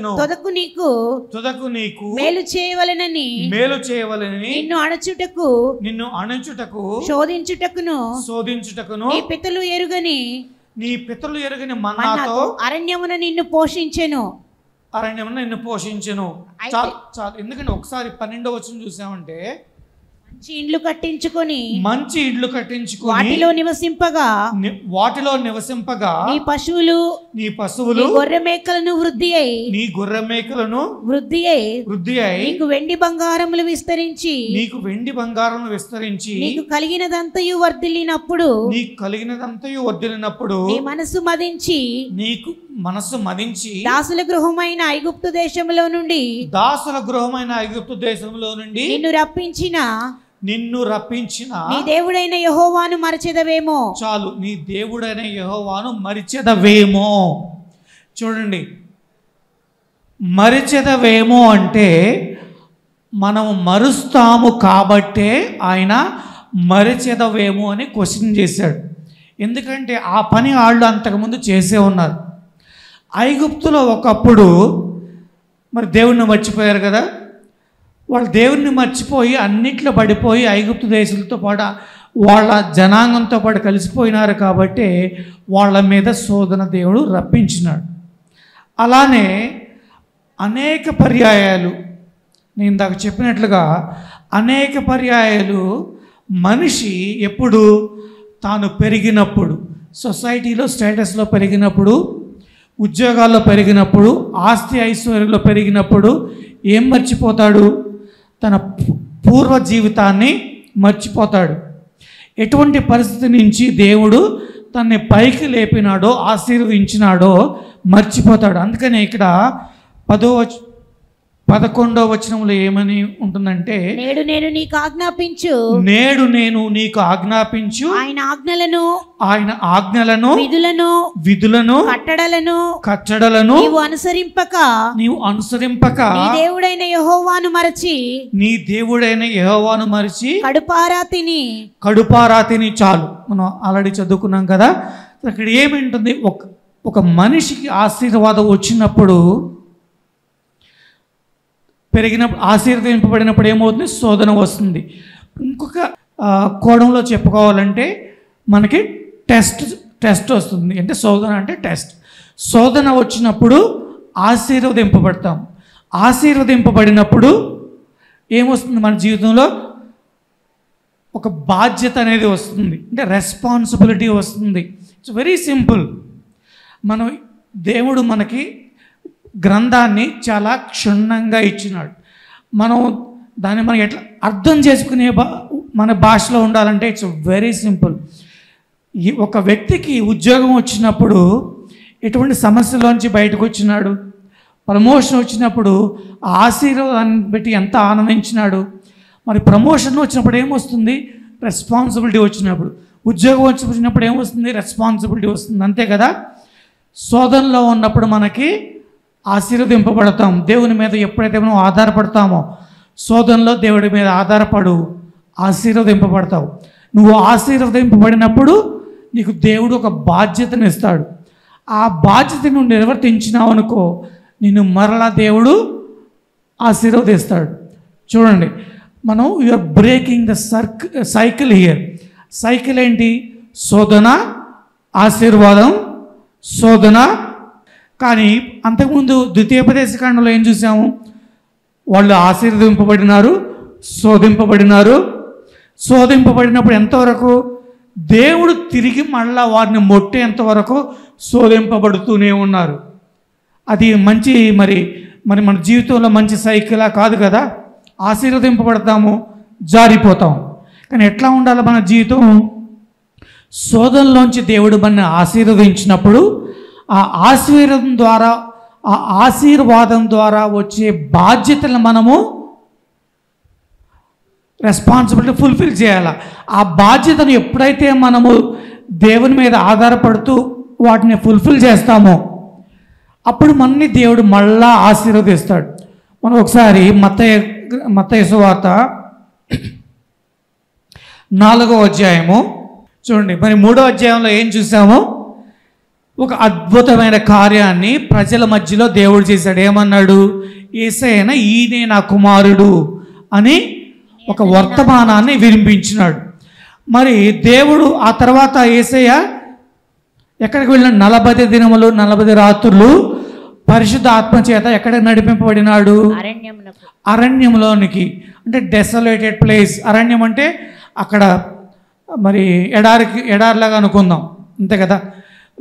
తొదకు నీకు తుదకు నీకు మేలు చేయవలెనని మేలు చేయవలని నిన్ను అణచుటకు నిన్ను అణుచుటకు శోధించుటకును. శోధించుటకును. నీ పితలు ఎరుగని నీ పితరులు ఎరుగని మన్నాతో అరణ్యమున నిన్ను పోషించెను. అరణ్యం నిన్ను పోషించెను. చాలు చాలు. ఎందుకంటే ఒకసారి పన్నెండో వచ్చిన చూసామంటే మంచి ఇండ్లు కట్టించుకొని మంచి ఇళ్ళు కట్టించుకొని వాటిలో నివసింపగా వాటిలో నివసింపగా నీ పశువులు నీ పశువులు గొర్రె మేకలను వృద్ధి అయి నీ గొర్రె మేకలను వృద్ధి అయి వృద్ధి అయి నీకు వెండి బంగారములు విస్తరించి నీకు వెండి బంగారం విస్తరించి నీకు కలిగినదంతయు వర్ధిల్లినప్పుడు నీకు కలిగినదంతయు వదిలినప్పుడు నీ మనసు మదించి నీకు మనస్సు మదించి దాసుల గృహమైన ఐగుప్తు దేశంలో నుండి దాసుల గృహమైన ఐగుప్తు దేశంలో నుండి నిన్ను రప్పించిన నిన్ను రప్పించిన నీ దేవుడైన యహోవాను మరచెదవేమో? చాలు నీ దేవుడైన యెహోవాను మరిచెదవేమో? చూడండి మరిచెదవేమో అంటే మనం మరుస్తాము కాబట్టే ఆయన మరిచెదవేమో అని క్వశ్చన్ చేశాడు. ఎందుకంటే ఆ పని వాళ్ళు అంతకుముందు చేసే ఉన్నారు. ఐగుప్తులో ఒకప్పుడు మరి దేవుణ్ణి మర్చిపోయారు కదా? వాళ్ళు దేవుణ్ణి మర్చిపోయి అన్నిట్లో పడిపోయి ఐగుప్తు దేశంతో పాటు వాళ్ళ జనాంగంతో పాటు కలిసిపోయినారు కాబట్టి వాళ్ళ మీద శోధన దేవుడు రప్పించినాడు. అలానే అనేక పర్యాయాలు నేను ఇందాక చెప్పినట్లుగా అనేక పర్యాయాలు మనిషి ఎప్పుడు తాను పెరిగినప్పుడు సొసైటీలో స్టేటస్లో పెరిగినప్పుడు ఉద్యోగాల్లో పెరిగినప్పుడు ఆస్తి ఐశ్వర్యంలో పెరిగినప్పుడు ఏం మర్చిపోతాడు? తన పూర్వ జీవితాన్ని మర్చిపోతాడు. ఎటువంటి పరిస్థితి నుంచి దేవుడు తన్ని పైకి లేపినాడో ఆశీర్వదించినాడో మర్చిపోతాడు. అందుకనే ఇక్కడ పదో పదకొండో వచనంలో ఏమని ఉంటుందంటే నేడు నేను నీకు ఆజ్ఞాపించు. నేడు నేను నీకు ఆజ్ఞాపించు. ఆయన ఆజ్ఞలను ఆయన ఆజ్ఞలను విధులను విధులను కట్టడలను కట్టడలను నీవు అనుసరింపక. నీవు అనుసరింపక. నీ దేవుడైన యహోవాను మరచి నీ దేవుడైన యెహోవాను మరిచి కడుపారా తిని. కడుపారాతిని చాలు. మనం ఆల్రెడీ చదువుకున్నాం కదా. అక్కడ ఏమింటుంది? ఒక ఒక మనిషికి ఆశీర్వాదం వచ్చినప్పుడు పెరిగినప్పుడు ఆశీర్వదింపబడినప్పుడు ఏమవుతుంది? శోధన వస్తుంది. ఇంకొక కోణంలో చెప్పుకోవాలంటే మనకి టెస్ట్ టెస్ట్ వస్తుంది. అంటే శోధన అంటే టెస్ట్. శోధన వచ్చినప్పుడు ఆశీర్వదింపబడతాం. ఆశీర్వదింపబడినప్పుడు ఏమొస్తుంది మన జీవితంలో? ఒక బాధ్యత అనేది వస్తుంది. అంటే రెస్పాన్సిబిలిటీ వస్తుంది. It's very simple. మనం దేవుడు మనకి గ్రంథాన్ని చాలా క్షుణ్ణంగా ఇచ్చినాడు. మనం దాన్ని మనం ఎట్లా అర్థం చేసుకునే బా మన భాషలో ఉండాలంటే ఇట్స్ వెరీ సింపుల్. ఈ ఒక వ్యక్తికి ఉద్యోగం వచ్చినప్పుడు ఎటువంటి సమస్యలోంచి బయటకు వచ్చినాడు? ప్రమోషన్ వచ్చినప్పుడు ఆశీర్వాదాన్ని బట్టి ఎంత ఆనందించినాడు? మరి ప్రమోషన్ వచ్చినప్పుడు ఏమొస్తుంది? రెస్పాన్సిబిలిటీ వచ్చినప్పుడు. ఉద్యోగం వచ్చినప్పుడు ఏమొస్తుంది? రెస్పాన్సిబిలిటీ వస్తుంది. అంతే కదా? శోధనలో ఉన్నప్పుడు మనకి ఆశీర్వదింపబడతాం. దేవుని మీద ఎప్పుడైతే మనం ఆధారపడతామో శోధనలో దేవుడి మీద ఆధారపడు ఆశీర్వదింపబడతావు. నువ్వు ఆశీర్వదింపబడినప్పుడు నీకు దేవుడు ఒక బాధ్యతను ఇస్తాడు. ఆ బాధ్యతను నువ్వు నిర్వర్తించినావు అనుకో నిన్ను మరలా దేవుడు ఆశీర్వదిస్తాడు. చూడండి మనం యూఆర్ బ్రేకింగ్ ద సర్క్ సైకిల్ హియర్ సైకిల్ ఏంటి? శోధన ఆశీర్వాదం శోధన కానీ అంతకుముందు ద్వితీయోపదేశకాండంలో ఏం చూసాము? వాళ్ళు ఆశీర్వదింపబడినారు శోధింపబడినారు. శోధింపబడినప్పుడు ఎంతవరకు? దేవుడు తిరిగి మళ్ళా వారిని మొట్టేంత వరకు శోధింపబడుతూనే ఉన్నారు. అది మంచి మరి మరి మన జీవితంలో మంచి సైకిలా కాదు కదా? ఆశీర్వదింపబడతాము జారిపోతాం. కానీ ఎట్లా ఉండాలి మన జీవితం? శోధనలోంచి దేవుడు మన ఆశీర్వదించినప్పుడు ఆ ఆశీర్వాదం ద్వారా ఆ ఆశీర్వాదం ద్వారా వచ్చే బాధ్యతలను మనము రెస్పాన్సిబిలిటీ ఫుల్ఫిల్ చేయాలి? ఆ బాధ్యతను ఎప్పుడైతే మనము దేవుని మీద ఆధారపడుతూ వాటిని ఫుల్ఫిల్ చేస్తామో అప్పుడు మనని దేవుడు మళ్ళా ఆశీర్వదిస్తాడు. మనం ఒకసారి మత మత్తయ్య వార్త నాలుగో అధ్యాయము చూడండి. మరి మూడో అధ్యాయంలో ఏం చూసాము? ఒక అద్భుతమైన కార్యాన్ని ప్రజల మధ్యలో దేవుడు చేశాడు. ఏమన్నాడు? ఏసైన ఈయనే నా కుమారుడు అని ఒక వర్తమానాన్ని వినిపించినాడు. మరి దేవుడు ఆ తర్వాత ఏసయ్య ఎక్కడికి వెళ్ళిన నలభై దినములు నలభై రాత్రులు పరిశుద్ధ ఆత్మ చేత ఎక్కడికి నడిపింపబడినాడు? అరణ్యంలోనికి అంటే డెసలేటెడ్ ప్లేస్ అరణ్యం అంటే అక్కడ మరి ఎడారికి ఎడారిలాగా అనుకుందాం. అంతే కదా?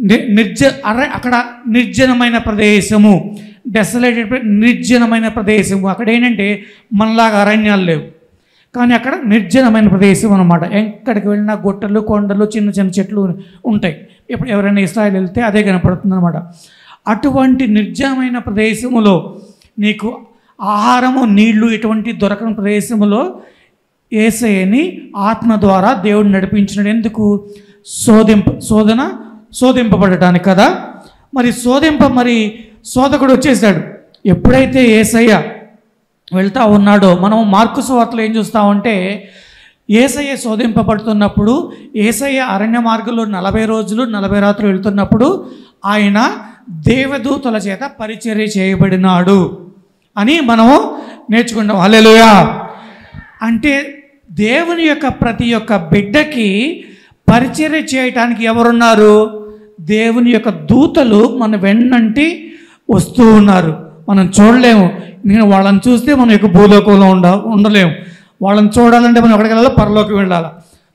నిర్జ అరే అక్కడ నిర్జనమైన ప్రదేశము డెసలేటెడ్ నిర్జనమైన ప్రదేశము. అక్కడ ఏంటంటే మనలాగా అరణ్యాలు లేవు. కానీ అక్కడ నిర్జనమైన ప్రదేశం అనమాట ఎక్కడికి వెళ్ళినా గుట్టలు కొండలు చిన్న చిన్న చెట్లు ఉంటాయి. ఇప్పుడు ఎవరైనా ఇస్రాయల్ వెళ్తే అదే కనపడుతుంది అనమాట అటువంటి నిర్జనమైన ప్రదేశములో నీకు ఆహారము నీళ్ళు ఇటువంటి దొరకని ప్రదేశములో ఏసయని ఆత్మ ద్వారా దేవుడు నడిపించినాడు. ఎందుకు? శోధింప శోధన శోధింపబడటానికి కదా? మరి శోధింప మరి శోధకుడు వచ్చేసాడు. ఎప్పుడైతే ఏసయ్య వెళ్తా ఉన్నాడో మనం మార్కు సువార్తలు ఏం చూస్తామంటే ఏసయ్య శోధింపబడుతున్నప్పుడు ఏసయ్య అరణ్య మార్గంలో నలభై రోజులు నలభై రాత్రులు వెళ్తున్నప్పుడు ఆయన దేవదూతల చేత పరిచర్య చేయబడినాడు అని మనము నేర్చుకుంటాం. అల్లెలుయా అంటే దేవుని యొక్క ప్రతి ఒక్క బిడ్డకి పరిచర్య చేయటానికి ఎవరున్నారు? దేవుని యొక్క దూతలు మన వెన్నంటి వస్తూ ఉన్నారు. మనం చూడలేము. నేను వాళ్ళని చూస్తే మనం యొక్క భూలోకంలో ఉండ ఉండలేము. వాళ్ళని చూడాలంటే మనం ఎక్కడికి వెళ్ళాలి? పరలోకి వెళ్ళాలి?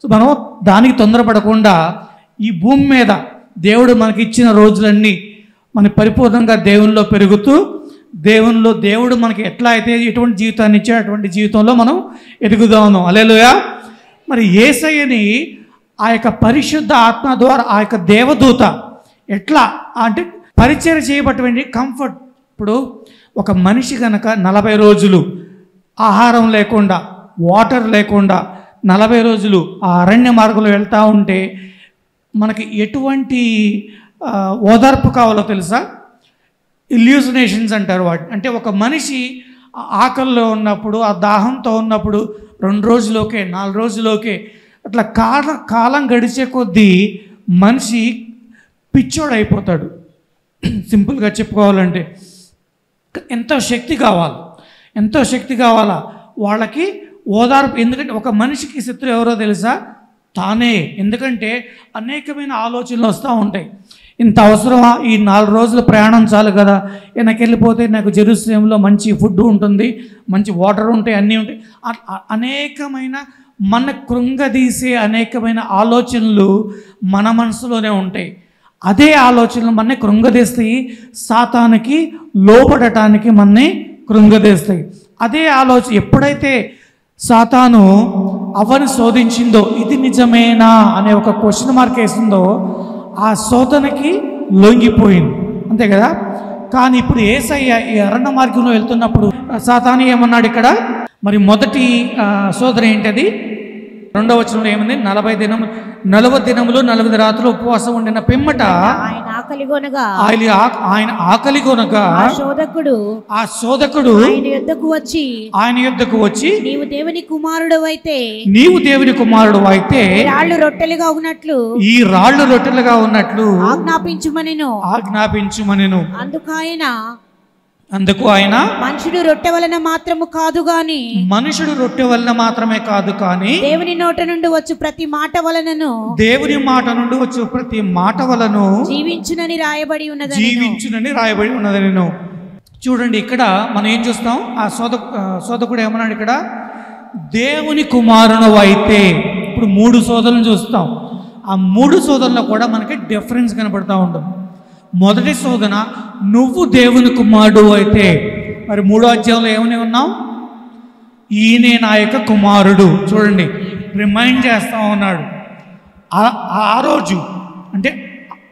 సో మనం దానికి తొందరపడకుండా ఈ భూమి మీద దేవుడు మనకి ఇచ్చిన రోజులన్నీ మన పరిపూర్ణంగా దేవునిలో పెరుగుతూ దేవునిలో దేవుడు మనకి ఎట్లా అయితే ఎటువంటి జీవితాన్ని ఇచ్చే అటువంటి జీవితంలో మనం ఎదుగుదాము అలేలుయా మరి ఏసయ్యని ఆ యొక్క పరిశుద్ధ ఆత్మ ద్వారా ఆ యొక్క దేవదూత ఎట్లా అంటే పరిచయం చేయబట్టి కంఫర్ట్. ఇప్పుడు ఒక మనిషి కనుక నలభై రోజులు ఆహారం లేకుండా వాటర్ లేకుండా నలభై రోజులు ఆ అరణ్య మార్గంలో వెళ్తూ ఉంటే మనకి ఎటువంటి ఓదార్పు కావాలో తెలుసా? ఇల్యూసినేషన్స్ అంటారు వాటి అంటే ఒక మనిషి ఆకలిలో ఉన్నప్పుడు ఆ దాహంతో ఉన్నప్పుడు రెండు రోజులోకే నాలుగు రోజులోకే అట్లా కాల కాలం గడిచే కొద్దీ మనిషి పిచ్చోడైపోతాడు సింపుల్గా చెప్పుకోవాలంటే ఎంతో శక్తి కావాలి? ఎంతో శక్తి కావాలా? వాళ్ళకి ఓదార్పు ఎందుకంటే ఒక మనిషికి శత్రువు ఎవరో తెలుసా? తానే. ఎందుకంటే అనేకమైన ఆలోచనలు వస్తూ ఉంటాయి. ఇంత అవసరమా? ఈ నాలుగు రోజుల ప్రయాణం చాలు కదా. వెనక్కి వెళ్ళిపోతే నాకు జెరూసలేంలో మంచి ఫుడ్ ఉంటుంది మంచి వాటర్ ఉంటాయి అన్నీ ఉంటాయి. అనేకమైన మన కృంగదీసే అనేకమైన ఆలోచనలు మన మనసులోనే ఉంటాయి. అదే ఆలోచనలు మనని కృంగదీస్తాయి. సాతానికి లోపడటానికి మనని కృంగదీస్తాయి. అదే ఆలోచన ఎప్పుడైతే సాతాను అవని శోధించిందో ఇది నిజమేనా అనే ఒక క్వశ్చన్ మార్క్ వేసిందో ఆ శోధనకి లొంగిపోయింది. అంతే కదా? కానీ ఇప్పుడు ఏసయ్య ఈ అరణ్య మార్గంలో వెళ్తున్నప్పుడు సాతాను ఏమన్నాడు ఇక్కడ? మరి మొదటి శోధన ఏంటది? రెండవ వచనంలో ఏముంది? నలభై దినము నలభై దినములు నలభై రాత్రులు ఉపవాసం ఉండిన పిమ్మట ఆయన ఆకలిగొనగా ఆయన ఆ- ఆయన ఆకలి కొనక ఆ శోధకుడు ఆ శోధకుడు ఆయన యొద్దకు వచ్చి ఆయన యుద్ధకు వచ్చి నీవు దేవుని కుమారుడు అయితే నీవు దేవుని కుమారుడు అయితే రాళ్ళు రొట్టెలుగా ఉన్నట్లు ఈ రాళ్ళు రొట్టెలుగా ఉన్నట్లు ఆజ్ఞాపించుమనెను. ఆజ్ఞాపించుమనెను. అందుకాయన అందుకు ఆయన మనుషుడు రొట్టె వలన మాత్రము కాదు గాని మనుషుడు రొట్టె వలన మాత్రమే కాదు కానీ దేవుని నోట నుండి వచ్చు ప్రతి మాట వలనను దేవుని మాట నుండి వచ్చే ప్రతి మాట వలను జీవించునని రాయబడి ఉన్నదని జీవించునని రాయబడి ఉన్నది నేను చూడండి ఇక్కడ మనం ఏం చూస్తాం? ఆ సోద ఆ, సోదకుడు ఏమన్నాడు ఇక్కడ? దేవుని కుమారుడు అయితే ఇప్పుడు మూడు సోదరులను చూస్తాం. ఆ మూడు సోదరుల్లో కూడా మనకి డిఫరెన్స్ కనబడతా ఉంటుంది. మొదటి శోధన నువ్వు దేవుని కుమారుడు అయితే. మరి మూడో అధ్యాయంలో ఏమని ఉన్నాం? ఈయనే నా యొక్క కుమారుడు. చూడండి రిమైండ్ చేస్తా ఉన్నాడు. ఆ- ఆ రోజు అంటే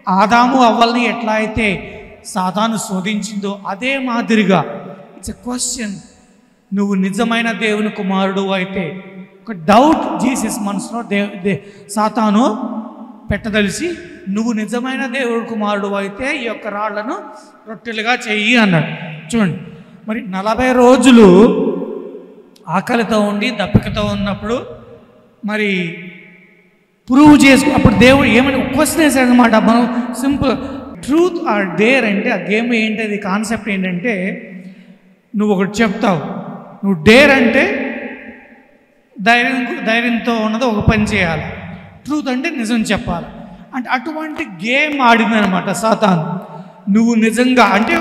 ఆదాము అవ్వల్ని ఎట్లా అయితే సాతాను శోధించిందో అదే మాదిరిగా ఇట్స్ ఎ క్వశ్చన్. నువ్వు నిజమైన దేవుని కుమారుడు అయితే. ఒక డౌట్ జీసస్ మనసులో దే దే సాతాను పెట్టదలిసి నువ్వు నిజమైన దేవుడు కుమారుడు అయితే ఈ యొక్క రాళ్ళను రొట్టెలుగా చెయ్యి అన్నాడు. చూడండి మరి నలభై రోజులు ఆకలితో ఉండి దప్పికతో ఉన్నప్పుడు మరి ప్రూవ్ చేసుకు అప్పుడు దేవుడు ఏమని క్వశ్చన్ వేసాడు అనమాట మనం సింపుల్ ట్రూత్ ఆర్ డేర్ అంటే ఆ గేమ్ ఏంటది కాన్సెప్ట్ ఏంటంటే నువ్వు ఒకటి చెప్తావు. నువ్వు డేర్ అంటే ధైర్యం ధైర్యంతో ఉన్నది ఒక పని చేయాలి. ట్రూత్ అంటే నిజం చెప్పాలి. అంటే అటువంటి గేమ్ ఆడిందనమాట సాతాన్. నువ్వు నిజంగా అంటే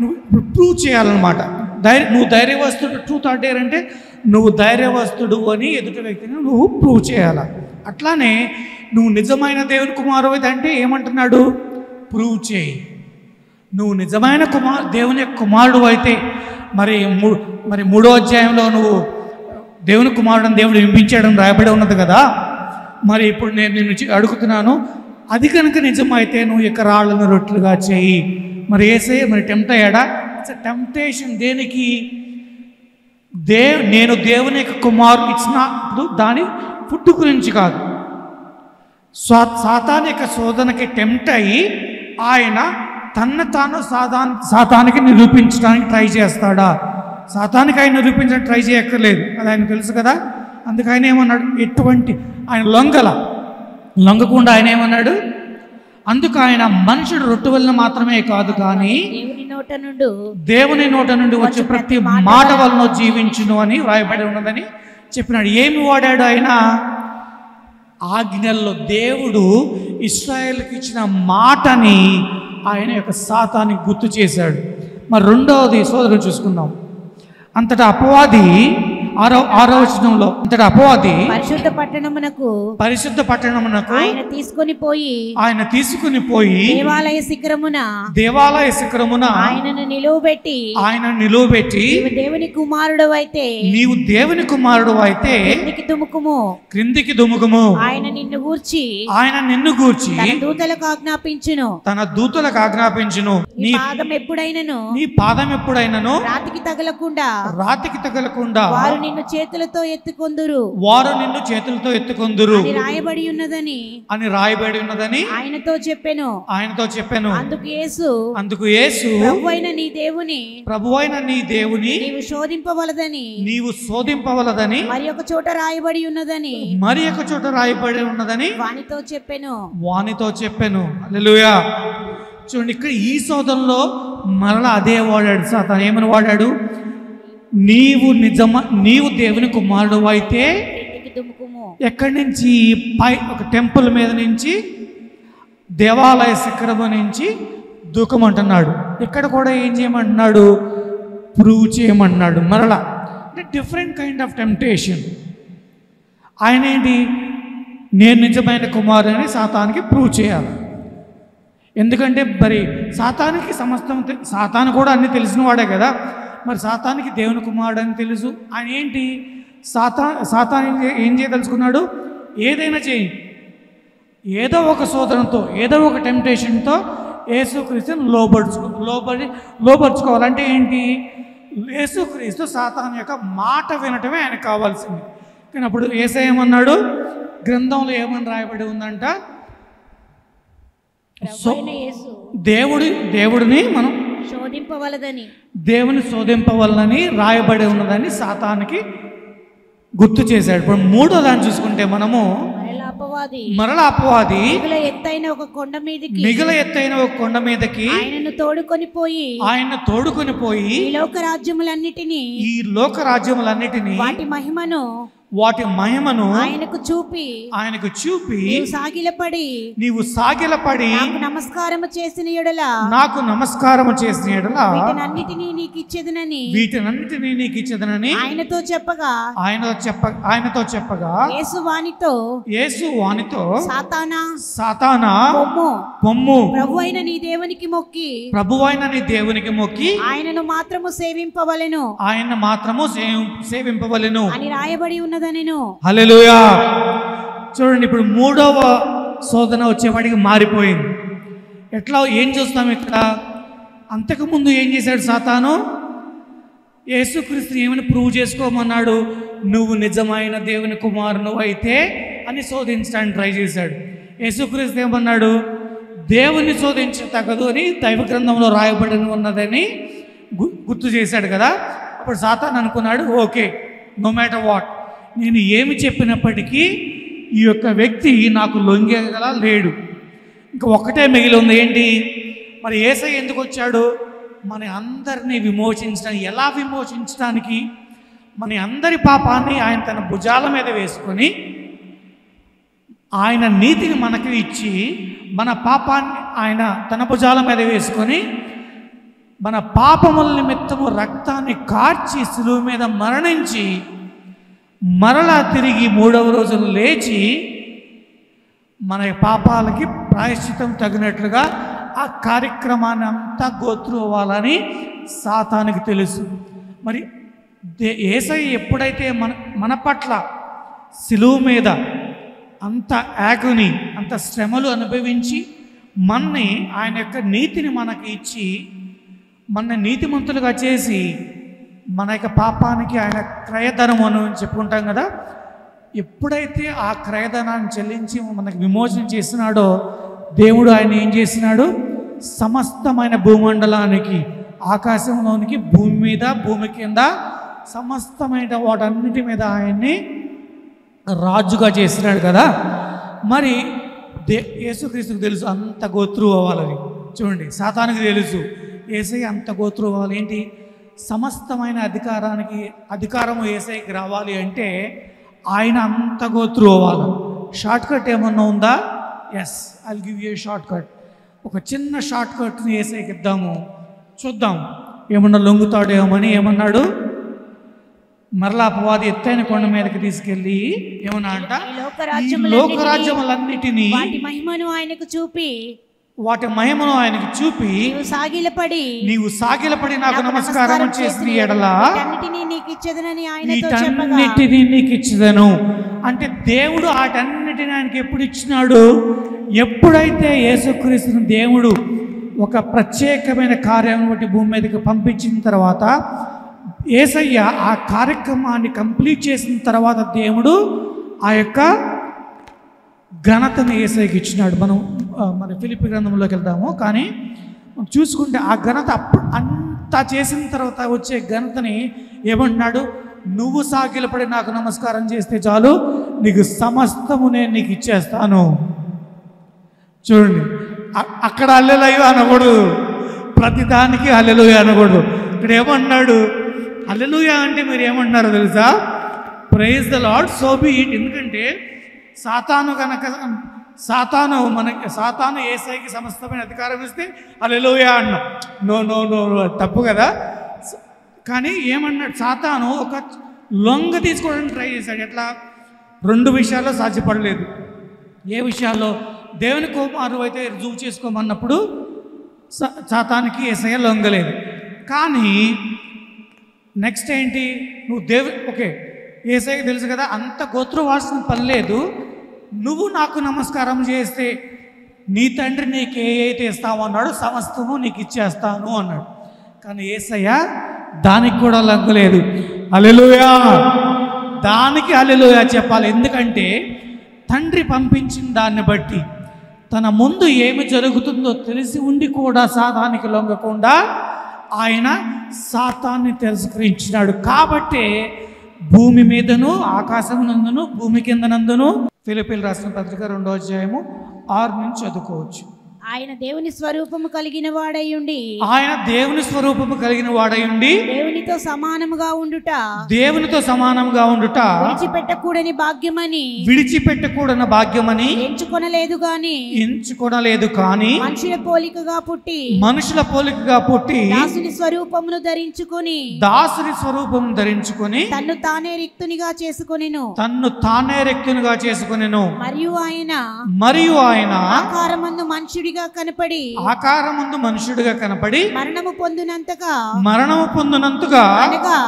నువ్వు ఇప్పుడు ప్రూవ్ చేయాలన్నమాట. ధైర్య నువ్వు ధైర్యవస్తుడు ట్రూత్ ఆర్ అంటే నువ్వు ధైర్యవస్తుడు అని ఎదుటి వ్యక్తిని నువ్వు ప్రూవ్ చేయాలి? అట్లానే నువ్వు నిజమైన దేవుని కుమారు అంటే ఏమంటున్నాడు? ప్రూవ్ చేయి. నువ్వు నిజమైన కుమార్ దేవుని కుమారుడు అయితే మరి మరి మూడో అధ్యాయంలో నువ్వు దేవుని కుమారుడు దేవుడు వినిపించాడని రాయబడి ఉన్నది కదా? మరి ఇప్పుడు నేను నిన్ను అడుగుతున్నాను అది కనుక నిజమైతే నువ్వు ఇక రాళ్ళను రొట్లుగా చేయి. మరి ఏసే మరి టెంప్ట్ అయ్యాడా? ఇట్స్ టెంప్టేషన్ దేనికి? దే నేను దేవుని యొక్క కుమారు ఇచ్చినప్పుడు దాని పుట్టు గురించి కాదు. స్వా సాతాన్ యొక్క శోధనకి టెంప్ట్ అయ్యి ఆయన తన్ను తాను సాతాన్ సాతానికి నిరూపించడానికి ట్రై చేస్తాడా? సాతానికి ఆయన నిరూపించడానికి ట్రై చేయక్కర్లేదు. అది ఆయన తెలుసు కదా? అందుకని ఏమన్నాడు? ఎటువంటి ఆయన లొంగల. లొంగకుండా ఆయన ఏమన్నాడు? అందుకు ఆయన మనుషుడు రొట్టె వలన మాత్రమే కాదు కానీ దేవుని నోట నుండి దేవుని నోట నుండి వచ్చే ప్రతి మాట వలన జీవించును అని వ్రాయబడి ఉన్నదని చెప్పినాడు. ఏమి వాడాడు ఆయన? ఆజ్ఞల్లో దేవుడు ఇస్రాయేల్కి ఇచ్చిన మాటని ఆయన యొక్క శాతానికి గుర్తు చేశాడు. మరి రెండవది సోదరుడు చూసుకుందాం. అంతటా అపవాది ఆరో ఆరో వచనంలో అంతటా అపవాది పరిశుద్ధ పట్టణమునకు పరిశుద్ధ పట్టణమునకు ఆయన తీసుకొని పోయి ఆయన తీసుకుని పోయి దేవాలయ శిఖరమున దేవాలయ శిఖరమున ఆయనను నిలువబెట్టి ఆయన నిలువబెట్టి దేవుని కుమారుడు అయితే నీవు దేవుని కుమారుడు అయితే కిందికి దుముకుము. క్రిందికి దుముకుము. ఆయన నిన్ను గూర్చి ఆయన నిన్ను గూర్చి దూతలకు ఆజ్ఞాపించును. తన దూతలకు ఆజ్ఞాపించును. నీ పాదం ఎప్పుడైనను? నీ పాదం ఎప్పుడైనను? రాతికి తగలకుండా రాతికి తగలకుండా వారు నిన్ను చేతులతో ఎత్తుకొందురు. వారు నిన్ను చేతులతో ఎత్తుకొందురు. అని రాయబడి ఉన్నదని అని రాయబడి ఉన్నదని ఆయనతో చెప్పెను. ఆయనతో చెప్పాను. అందుకు యేసు అందుకు యేసు ప్రభువైన నీ దేవుని ప్రభువైన నీ దేవుని నీవు శోధింపవలదని నీవు శోధింపవలదని మరి ఒక చోట రాయబడి ఉన్నదని మరి ఒక చోట రాయబడి ఉన్నదని వానితో చెప్పెను. వానితో చెప్పాను. హల్లెలూయా. చూడండి ఇక్కడ ఈ సోదరంలో మరలా అదే వాడాడు. సాతాను ఏమని వాడాడు? నీవు నిజమా నీవు దేవుని కుమారుడు అయితే ఎక్కడి నుంచి? పై ఒక టెంపుల్ మీద నుంచి దేవాలయ శిఖరము నుంచి దూకమంటున్నాడు. ఇక్కడ కూడా ఏం చేయమంటున్నాడు? ప్రూవ్ చేయమన్నాడు మరలా అంటే డిఫరెంట్ కైండ్ ఆఫ్ టెంప్టేషన్ ఆయన ఏంటి? నేను నిజమైన కుమారుని సాతానికి ప్రూవ్ చేయాలి. ఎందుకంటే మరి సాతానికి సమస్తం సాతాను కూడా అన్ని తెలిసిన వాడే కదా. మరి సాతానికి దేవుని కుమారుడు అని తెలుసు. ఆయన ఏంటి? సాతా సాతాన్ ఏం చేయదలుచుకున్నాడు? ఏదైనా చేయి. ఏదో ఒక శోధనతో ఏదో ఒక టెంప్టేషన్తో యేసుక్రీస్తుని లోబడుచుకో లోబడి లోబడుచుకోవాలంటే ఏంటి? యేసుక్రీస్తు సాతాన్ యొక్క మాట వినటమే ఆయన కావాల్సింది. కానీ అప్పుడు ఏసై ఏమన్నాడు? గ్రంథంలో ఏమని రాయబడి ఉందంట? దేవుడి దేవుడిని మనం శోధింపవలదని. దేవుని శోధింపవలనని రాయబడి ఉన్నదని సాతానికి గుర్తు చేశాడు. ఇప్పుడు మూడో దాన్ని చూసుకుంటే మనము అపవాది మరల అపవాది మిగుల ఎత్తైన ఒక కొండ మీదికి మిగల ఎత్తైన ఒక కొండ మీదకి ఆయనను తోడుకొని పోయి ఆయన తోడుకొని పోయి ఈ లోక రాజ్యములన్నిటినీ ఈ లోక రాజ్యములన్నిటినీ వాటి మహిమను వాటి మహిమను ఆయనకు చూపి ఆయనకు చూపి నీవు సాగిలపడి నీవు సాగిలపడి నాకు నమస్కారము చేసిన ఎడల నాకు నమస్కారము చేసిన ఎడల వీటినన్నిటినీ నీకు ఇచ్చేదనని వీటినన్నిటినీ నీకు ఇచ్చదనని ఆయనతో చెప్పగా ఆయనతో చెప్ప ఆయనతో చెప్పగా యేసు వానితో యేసు వానితో సాతానా సాతానా పొమ్ము పొమ్ము ప్రభు అయిన నీ దేవునికి మొక్కి. ప్రభువైన నీ దేవునికి మొక్కి ఆయనను మాత్రము సేవింపవలెను. ఆయన మాత్రము సేవ- సేవింపవలెను. అని రాయబడి ఉన్నదనెను. హల్లెలూయా. చూడండి ఇప్పుడు మూడవ శోధన వచ్చేవాడికి మారిపోయింది. ఎట్లా ఏం చూస్తాం ఇక్కడ? అంతకుముందు ఏం చేశాడు సాతాను? యేసుక్రీస్తుని ఏమని ప్రూవ్ చేసుకోమన్నాడు? నువ్వు నిజమైన దేవుని కుమారును అయితే అని శోధించడానికి ట్రై చేశాడు. యేసుక్రీస్తు ఏమన్నాడు? దేవుని శోధించ తగదు అని దైవ గ్రంథంలో రాయబడిన ఉన్నదని గు- గుర్తు చేశాడు కదా. అప్పుడు సాతాన్ అనుకున్నాడు ఓకే నో మ్యాటర్ వాట్ నేను ఏమి చెప్పినప్పటికీ ఈ యొక్క వ్యక్తి నాకు లొంగేగల లేడు. ఇంకా ఒక్కటే మిగిలి ఉంది ఏంటి? మరి ఏసై ఎందుకు వచ్చాడు? మన అందరినీ విమోచించడానికి ఎలా విమోచించడానికి? మన అందరి పాపాన్ని ఆయన తన భుజాల మీద వేసుకొని ఆయన నీతిని మనకు ఇచ్చి మన పాపాన్ని ఆయన తన భుజాల మీద వేసుకొని మన పాపముల నిమిత్తము రక్తాన్ని కార్చి సులువు మీద మరణించి మరలా తిరిగి మూడవ రోజున లేచి మన పాపాలకి ప్రాయశ్చితం తగినట్లుగా ఆ కార్యక్రమాన్ని అంతా గోత్రు అవ్వాలని సాతానికి తెలుసు. మరి దే ఏసై ఎప్పుడైతే మన మన పట్ల సిలువు మీద అంత యాగుని అంత శ్రమలు అనుభవించి మన్ని ఆయన యొక్క నీతిని మనకి ఇచ్చి మన నీతిమంతులుగా చేసి మన యొక్క పాపానికి ఆయన క్రయధనం అని చెప్పుకుంటాం కదా. ఎప్పుడైతే ఆ క్రయధనాన్ని చెల్లించి మనకు విమోచన చేసినాడో దేవుడు ఆయన ఏం చేసినాడు సమస్తమైన భూమండలానికి ఆకాశంలోనికి భూమి మీద భూమి కింద సమస్తమైన వాటన్నిటి మీద ఆయన్ని రాజుగా చేసినాడు కదా. మరి దే యేసుక్రీస్తుకు తెలుసు అంత గోత్రు అవ్వాలని. చూడండి సాతానికి తెలుసు. ఏసై అంత గోత్రు అవ్వాలి. ఏంటి? సమస్తమైన అధికారానికి అధికారము ఏసైకి రావాలి అంటే ఆయన అంత గోత్రు అవ్వాలి. షార్ట్ కట్ ఏమన్నా ఉందా? Yes I give you short cut ఒక చిన్న షార్ట్ కట్ని ఏసైకి ఇద్దాము. చూద్దాం. ఏమన్నా లొంగుతాడేమని ఏమన్నాడు? మరలా అపవాది ఎత్తైన కొండ మీదకి తీసుకెళ్ళి ఏమన్నా అంట? లోకరాజ్యములన్నిటినీ, వాటి మహిమను ఆయనకు చూపి వాటి మహిమను ఆయనకి చూపి సాగిలపడి నీవు సాగిలపడి నాకు నమస్కారం చేసిన ఎడల నీకు ఇచ్చదనని వీటన్నిటినీ నీకు ఇచ్చదను. అంటే దేవుడు వాటన్నిటిని ఆయనకి ఎప్పుడు ఇచ్చినాడు? ఎప్పుడైతే యేసుక్రీస్తుని దేవుడు ఒక ప్రత్యేకమైన కార్యం భూమి మీదకి పంపించిన తర్వాత ఏసయ్య ఆ కార్యక్రమాన్ని కంప్లీట్ చేసిన తర్వాత దేవుడు ఆ యొక్క ఘనతను ఏసైకి ఇచ్చినాడు. మనం మన ఫిలిపి గ్రంథంలోకి వెళ్దాము. కానీ మనం చూసుకుంటే ఆ ఘనత అప్పుడు అంతా చేసిన తర్వాత వచ్చే ఘనతని ఏమంటున్నాడు? నువ్వు సాగిలపడి నాకు నమస్కారం చేస్తే చాలు. నీకు సమస్తము నేను నీకు ఇచ్చేస్తాను. చూడండి. అ- అక్కడ అల్లెలయ్యో అనకూడదు. ప్రతిదానికి అల్లెలు అనకూడదు. ఇక్కడ ఏమన్నాడు అల్లెలుయ అంటే మీరు ఏమంటున్నారో తెలుసా? Praise the lord so be it ఎందుకంటే సాతాను కనుక సాతాను మనకి సాతాను ఏసైకి సమస్తమైన అధికారం ఇస్తే అల్లెలుయ అన్నాం. నో నో నో తప్పు కదా. కానీ ఏమన్నాడు? సాతాను ఒక లొంగ తీసుకోవడానికి ట్రై చేశాడు. ఎట్లా? రెండు విషయాల్లో సాధ్యపడలేదు. ఏ విషయాల్లో? దేవుని కుమారు అయితే రుజువు చేసుకోమన్నప్పుడు సాతానికి ఏసయ్య లొంగలేదు. కానీ నెక్స్ట్ ఏంటి? నువ్వు దేవు ఓకే. ఏసైకి తెలుసు కదా అంత గోత్రవాల్సిన పని లేదు నువ్వు నాకు నమస్కారం చేస్తే నీ తండ్రి నీకు ఏ అయితే ఇస్తావు అన్నాడు సమస్తము నీకు ఇచ్చేస్తాను అన్నాడు. కానీ ఏసయ్య దానికి కూడా లొంగలేదు అలెలుయా దానికి అలెలుయా చెప్పాలి. ఎందుకంటే తండ్రి పంపించిన దాన్ని బట్టి తన ముందు ఏమి జరుగుతుందో తెలిసి ఉండి కూడా సాధానికి లొంగకుండా ఆయన సాతాన్ని తిరస్కరించినాడు. కాబట్టే భూమి మీదను ఆకాశం నందును భూమి కిందనందును ఫిలిపిల్ రాసిన పత్రిక రెండో అధ్యాయము ఆరు నుంచి చదువుకోవచ్చు. ఆయన దేవుని స్వరూపము కలిగిన వాడయ్యుండి ఆయన దేవుని స్వరూపము కలిగిన వాడై ఉండి దేవునితో సమానముగా ఉండుట దేవునితో సమానంగా ఉండుట విడిచిపెట్టకూడని భాగ్యమని విడిచిపెట్టకూడన భాగ్యమని ఎంచుకొనలేదు గాని ఎంచుకొనలేదు కానీ మనుషుల పోలికగా పుట్టి మనుషుల పోలికగా పుట్టి దాసుని స్వరూపమును ధరించుకొని దాసుని స్వరూపం ధరించుకొని తన్ను తానే రిక్తునిగా చేసుకొనెను. తన్ను తానే రెక్తునిగా చేసుకొనెను. మరియు ఆయన మరియు ఆయన ఆకారమందు మనుషుడిగా కనపడి ఆకారముందు మనుషుడిగా కనపడి మరణము పొందినంతగా మరణము పొందినంతగా అనగా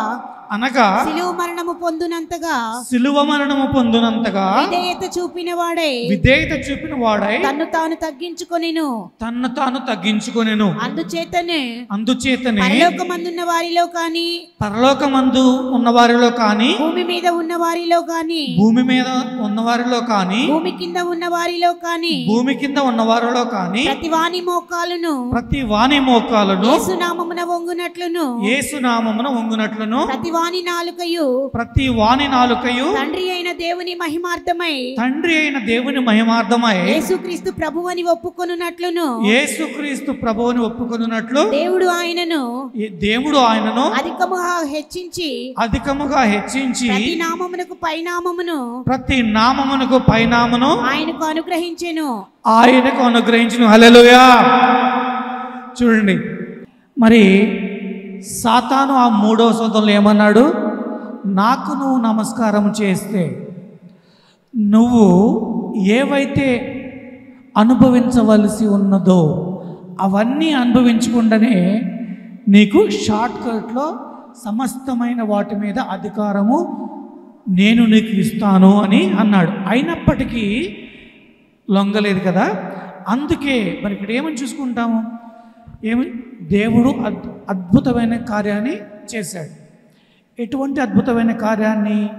అనగా సిలువ మరణము పొందినంతగా సిలువ మరణము పొందినంతగా విధేయత చూపిన వాడై విధేయత చూపిన వాడై తన్ను తాను తగ్గించుకొనెను. తన్ను తాను తగ్గించుకొనెను. అందుచేతనే అందుచేతనే పరలోకమందున్న వారిలో కాని పరలోకమందు ఉన్నవారిలో కానీ భూమి మీద ఉన్న వారిలో కాని భూమి మీద ఉన్నవారిలో కానీ భూమి కింద ఉన్న వారిలో కాని భూమి కింద ఉన్నవారిలో కానీ ప్రతి వాని మోకాలును ప్రతి వాణి మోకాలను యేసునామమున వంగునట్లును యేసునామమున వంగునట్లును ప్రతి వాని నాలుకయు ప్రతి వాని నాలుకయు తండ్రి అయిన దేవుని మహిమార్థమై తండ్రి అయిన దేవుని మహిమార్థమై యేసుక్రీస్తు ప్రభువని ఒప్పుకొనున్నట్లును యేసుక్రీస్తు ప్రభువుని ఒప్పుకొనున్నట్లు దేవుడు ఆయనను దేవుడు ఆయనను అధికముగా హెచ్చించి అధికముగా హెచ్చించి ప్రతి నామమునకు పైనామమును ప్రతి నామమునకు పైనామను ఆయనకు అనుగ్రహించెను. ఆయనకు అనుగ్రహించిన. హలలుయా చూడండి. మరి సాతాను ఆ మూడవ సోదంలో ఏమన్నాడు? నాకు నువ్వు నమస్కారం చేస్తే నువ్వు ఏవైతే అనుభవించవలసి ఉన్నదో అవన్నీ అనుభవించకుండానే నీకు షార్ట్ కట్లో సమస్తమైన వాటి మీద అధికారము నేను నీకు ఇస్తాను అని అన్నాడు. అయినప్పటికీ లొంగలేదు కదా? అందుకే మరి ఇక్కడ ఏమని చూసుకుంటాము? ఏమి? దేవుడు అద్ అద్భుతమైన కార్యాన్ని చేశాడు. ఎటువంటి అద్భుతమైన కార్యాన్ని?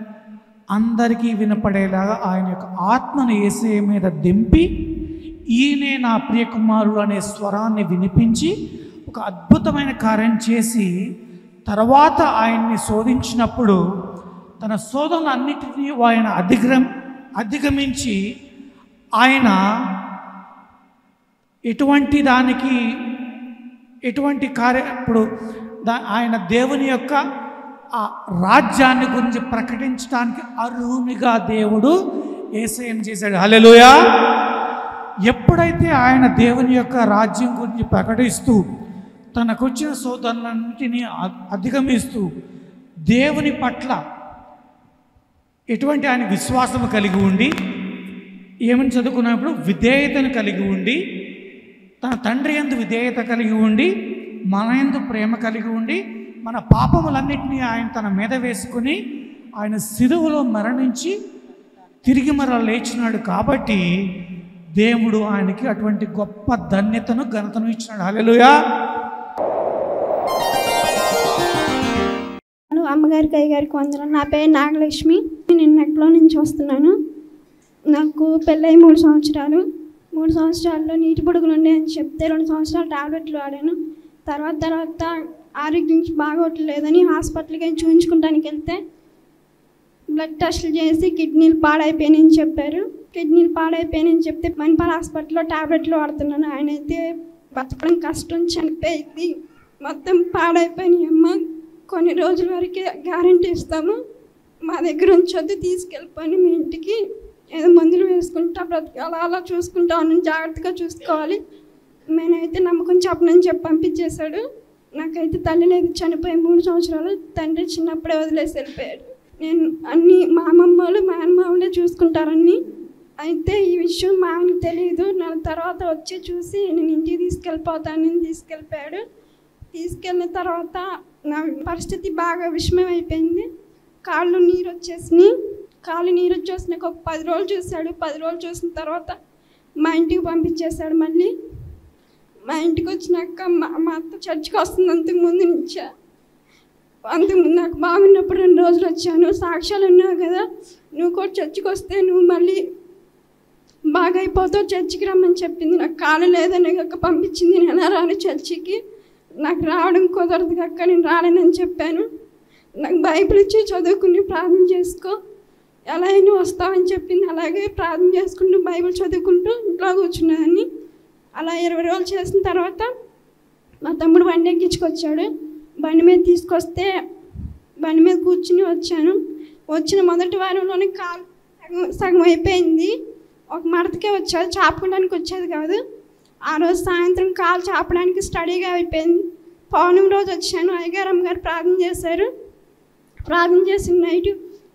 అందరికీ వినపడేలాగా ఆయన యొక్క ఆత్మను ఏసే మీద దింపి ఈయనే నా ప్రియకుమారుడు అనే స్వరాన్ని వినిపించి ఒక అద్భుతమైన కార్యం చేసి తర్వాత ఆయన్ని శోధించినప్పుడు తన శోధనలన్నిటినీ ఆయన అధిగ్రం అధిగమించి ఆయన ఎటువంటి దానికి ఎటువంటి కార్య ఇప్పుడు దా ఆయన దేవుని యొక్క ఆ రాజ్యాన్ని గురించి ప్రకటించడానికి అర్హునిగా దేవుడు ఏసయం చేశాడు. హలెలుయా ఎప్పుడైతే ఆయన దేవుని యొక్క రాజ్యం గురించి ప్రకటిస్తూ తనకొచ్చిన సోదరులన్నింటినీ అధిగమిస్తూ దేవుని పట్ల ఎటువంటి ఆయన విశ్వాసం కలిగి ఉండి ఏమని చదువుకున్నప్పుడు విధేయతను కలిగి ఉండి తన తండ్రి ఎందు విధేయత కలిగి ఉండి మన ఎందు ప్రేమ కలిగి ఉండి మన పాపములన్నింటినీ ఆయన తన మీద వేసుకుని ఆయన సిరువులో మరణించి తిరిగి మరలా లేచినాడు కాబట్టి దేవుడు ఆయనకి అటువంటి గొప్ప ధన్యతను ఘనతను ఇచ్చినాడు. హల్లెలూయా. హలో అమ్మగారికి అయ్యగారికి వందనం నా పేరు నాగలక్ష్మి. నేను నెట్లో నుంచి వస్తున్నాను. నాకు పెళ్ళై మూడు సంవత్సరాలు. మూడు సంవత్సరాల్లో నీటి పొడుగులు ఉన్నాయని చెప్తే రెండు సంవత్సరాలు టాబ్లెట్లు వాడాను. తర్వాత తర్వాత ఆరోగ్యం బాగోట్లేదని హాస్పిటల్కి వెళ్ళి చూపించుకుంటానికి వెళ్తే బ్లడ్ టెస్టులు చేసి కిడ్నీలు పాడైపోయినాయని చెప్పారు. కిడ్నీలు పాడైపోయినాయని చెప్తే మణిపాల్ హాస్పిటల్లో టాబ్లెట్లు వాడుతున్నాను. ఆయన అయితే బతకడం కష్టం చనిపోయింది. మొత్తం పాడైపోయినాయి అమ్మ. కొన్ని రోజుల వరకే గ్యారంటీ ఇస్తాము. మా దగ్గర ఉంచొద్దు తీసుకెళ్ళిపోయి మీ ఇంటికి. ఏదో మందులు వేసుకుంటా బ్రతికి అలా అలా చూసుకుంటాను జాగ్రత్తగా చూసుకోవాలి. నేనైతే నమ్మకం చెప్పనని చెప్పి పంపించేశాడు. నాకైతే తల్లి లేదు చనిపోయి మూడు సంవత్సరాలు తండ్రి చిన్నప్పుడే వదిలేసి వెళ్ళిపోయాడు. నేను అన్ని మా అమ్మమ్మ వాళ్ళు మా అమ్మమ్మలే చూసుకుంటారని. అయితే ఈ విషయం మా ఆయనకు తెలియదు నా తర్వాత వచ్చి చూసి నేను ఇంటికి తీసుకెళ్ళిపోతానని తీసుకెళ్ళిపోయాడు. తీసుకెళ్ళిన తర్వాత నా పరిస్థితి బాగా విషమం అయిపోయింది కాళ్ళు నీరు వచ్చేసినాయి కాళ్ళు నీరు చూసినాక ఒక పది రోజులు చూశాడు. పది రోజులు చూసిన తర్వాత మా ఇంటికి పంపించేశాడు మళ్ళీ. మా ఇంటికి వచ్చినాక మా మా అత్త చర్చికి వస్తుంది అంతకుముందు ముందు అంతకుముందు నాకు బాగున్నప్పుడు రెండు రోజులు వచ్చాను. సాక్ష్యాలు ఉన్నావు కదా. నువ్వు కూడా చర్చికి వస్తే నువ్వు మళ్ళీ బాగా అయిపోతావు చర్చికి రమ్మని చెప్పింది. నాకు కాలు లేదని కక్క పంపించింది నేను రాను చర్చికి. నాకు రావడం కుదరదు కక్క నేను రాలేనని చెప్పాను. నాకు బైబిల్ ఇచ్చి చదువుకుని ప్రార్థన చేసుకో. ఎలా అయినా వస్తావని చెప్పింది. అలాగే ప్రార్థన చేసుకుంటూ బైబిల్ చదువుకుంటూ ఇంట్లో కూర్చున్నాను అలా ఇరవై రోజులు చేసిన తర్వాత మా తమ్ముడు బండి ఎక్కించుకొచ్చాడు. బండి మీద తీసుకొస్తే బండి మీద కూర్చుని వచ్చాను. వచ్చిన మొదటి వారంలోనే కాలు సగం సగం అయిపోయింది. ఒక మడతకే వచ్చేది. చాపుకోవడానికి వచ్చేది కాదు. ఆ రోజు సాయంత్రం కాలు చాపడానికి స్టడీగా అయిపోయింది. పౌర్ణమి రోజు వచ్చాను. అయ్యగారమ్మ గారు ప్రార్థన చేశారు. ప్రార్థన చేసిన నైట్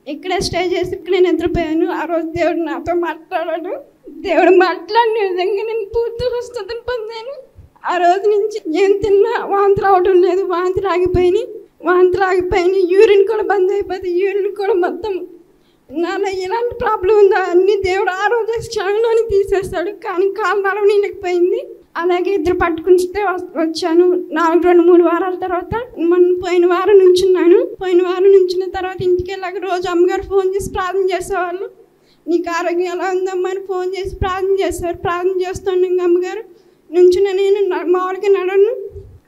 ఇక్కడే స్టే చేసి ఇక్కడే నిద్రపోయాను. ఆ రోజు దేవుడు నాతో మాట్లాడాడు. దేవుడు మాట్లాడిన విధంగా నేను పూర్తి స్వస్థతను పొందాను. ఆ రోజు నుంచి ఏం తిన్నా వాంతి రావడం లేదు. వాంతులు ఆగిపోయినాయి వాంతులు ఆగిపోయినాయి యూరిన్ కూడా బంద్ అయిపోయింది యూరిన్ కూడా మొత్తం నాలో ఎలాంటి ప్రాబ్లం ఉందో అన్ని దేవుడు ఆ రోజు క్షణంలోనే తీసేస్తాడు. కానీ కాలు నడవనీయలేకపోయింది అలాగే ఇద్దరు పట్టుకుంటే వచ్చాను. నాలుగు రెండు మూడు వారాల తర్వాత మొన్న పోయిన వారం నుంచున్నాను పోయిన వారం నుంచిన తర్వాత ఇంటికి వెళ్ళాక రోజు అమ్మగారు ఫోన్ చేసి ప్రార్థన చేసేవాళ్ళు. నీకు ఆరోగ్యం ఎలా ఉందమ్మా అని ఫోన్ చేసి ప్రార్థన చేసేవారు. ప్రార్థన చేస్తున్నాను అమ్మగారు నుంచున్న నేను మామూలుగా నడవను.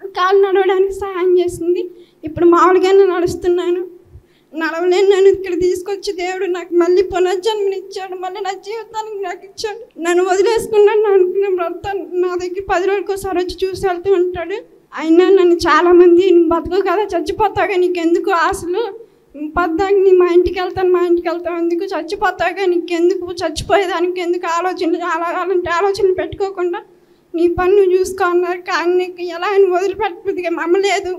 కాలు నడవడానికి సహాయం చేసింది. ఇప్పుడు మామూలుగానే నడుస్తున్నాను. నడవలేని నన్ను ఇక్కడ తీసుకొచ్చి దేవుడు నాకు మళ్ళీ పునర్జన్మనిచ్చాడు మళ్ళీ నా జీవితానికి నాకు ఇచ్చాడు. నన్ను వదిలేసుకున్నాను అనుకున్న భర్త నా దగ్గర పది రోజులకు ఒకసారి వచ్చి చూసి వెళ్తూ ఉంటాడు. అయినా నన్ను చాలామంది నువ్వు బతుకు కదా చచ్చిపోతాగా నీకెందుకు ఆశలు? పద్దాకి నీ మా ఇంటికి వెళ్తాను మా ఇంటికి వెళ్తాను ఎందుకు చచ్చిపోతాగా నీకెందుకు చచ్చిపోయేదానికి ఎందుకు ఆలోచనలు అలా అలాంటి ఆలోచనలు పెట్టుకోకుండా నీ పన్ను చూసుకో అన్నారు. కానీ నీకు ఎలా అని వదిలిపెట్టబుద్దిగా నమ్మలేదు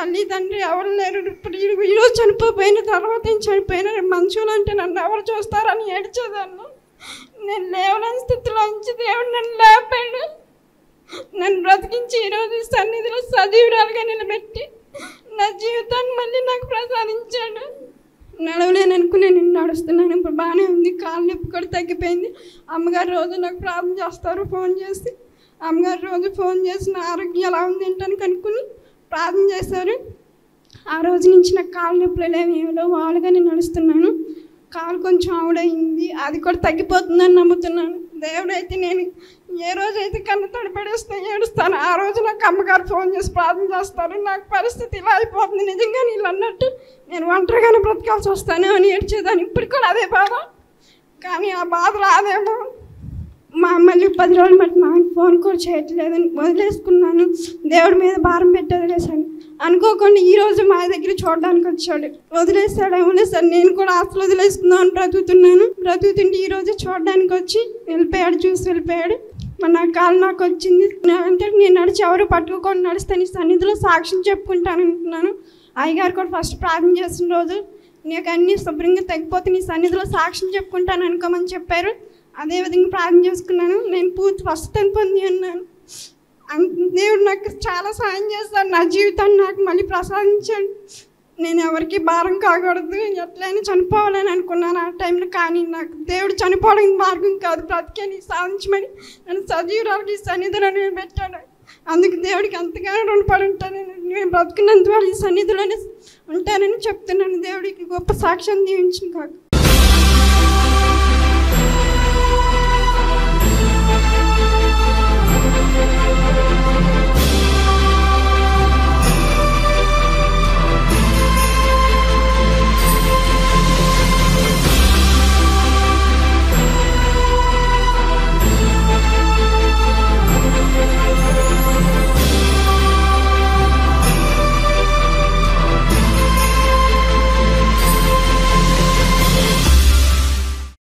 తల్లి తండ్రి ఎవరు లేరు. ఇప్పుడు ఈ- ఈరోజు చనిపోయిన తర్వాత నేను చనిపోయిన మనుషులు అంటే నన్ను ఎవరు చూస్తారని ఏడ్చేదాన్ని. నేను లేవలేని స్థితిలో ఉంచి దేవుడు నన్ను లేపాడు. నన్ను బ్రతికించి ఈరోజు సన్నిధిలో సజీవురాలుగా నిలబెట్టి నా జీవితాన్ని మళ్ళీ నాకు ప్రసాదించాడు. నడవలేను అనుకుని నేను నడుస్తున్నాను. ఇప్పుడు బాగానే ఉంది. కాలు నొప్పి కూడా తగ్గిపోయింది. అమ్మగారు రోజు నాకు ప్రార్థన చేస్తారు ఫోన్ చేసి. అమ్మగారు రోజు ఫోన్ చేసి నా ఆరోగ్యం ఎలా ఉంది ఏంటని కనుక్కుని ప్రార్థన చేశారు. ఆ రోజు నుంచి నాకు కాలు నొప్పులు లేవు ఏమిలో వాళ్ళుగా నేను నడుస్తున్నాను. కాలు కొంచెం ఆవిడయింది. అది కూడా తగ్గిపోతుందని నమ్ముతున్నాను. దేవుడైతే నేను ఏ రోజైతే కన్ను తడిపడేస్తే ఏడుస్తాను ఆ రోజు నాకు అమ్మగారు ఫోన్ చేసి ప్రార్థన చేస్తారు. నాకు పరిస్థితి ఇలా అయిపోతుంది. నిజంగా నీళ్ళు అన్నట్టు నేను ఒంటరిగానే బ్రతకాల్సి వస్తాను అని ఏడ్చేదాన్ని. ఇప్పుడు కూడా అదే బాధ. కానీ ఆ బాధ రాదేమో. మా మళ్ళీ పది రోజులు బట్టి మా ఫోన్ కూడా చేయట్లేదని వదిలేసుకున్నాను. దేవుడి మీద భారం పెట్టి వదిలేశాను అనుకోకుండా ఈరోజు మా దగ్గర చూడడానికి వచ్చాడు. వదిలేస్తాడేమో సార్. నేను కూడా ఆస్తులు వదిలేసుకుందాం అని బ్రతుకుతున్నాను. బ్రతుకుతుంటే ఈరోజు చూడడానికి వచ్చి వెళ్ళిపోయాడు చూసి వెళ్ళిపోయాడు. మన నా కాలు నాకు వచ్చింది. నా- అంటే నేను నడిచి ఎవరు పట్టుకోకుండా నడుస్తాను ఈ సన్నిధిలో సాక్ష్యం చెప్పుకుంటాను అనుకున్నాను అయ్యగారు కూడా ఫస్ట్ ప్రార్థన చేసిన రోజు నీకు అన్నీ శుభ్రంగా తగ్గిపోతే నీ సన్నిధిలో సాక్ష్యం చెప్పుకుంటాను అనుకోమని చెప్పారు. అదే విధంగా ప్రార్థన చేసుకున్నాను. నేను పూర్తి స్వస్థతను పొంది ఉన్నాను. అన్- దేవుడు నాకు చాలా సాయం చేస్తాడు. నా జీవితాన్ని నాకు మళ్ళీ ప్రసాదించండి. నేను ఎవరికి భారం కాకూడదు. ఎట్లయినా చనిపోవాలని అనుకున్నాను ఆ టైంలో కానీ నాకు దేవుడు చనిపోవడానికి మార్గం కాదు. బ్రతికేని సాధించమని నన్ను సజీవురాలకి సన్నిధిలో పెట్టాను అందుకు దేవుడికి అంతగానో రుణపడి ఉంటాను. నేను బ్రతుకున్నంత వాళ్ళు ఈ సన్నిధిలోనే ఉంటానని చెప్తున్నాను. దేవుడికి గొప్ప సాక్ష్యం దీవించిన కాదు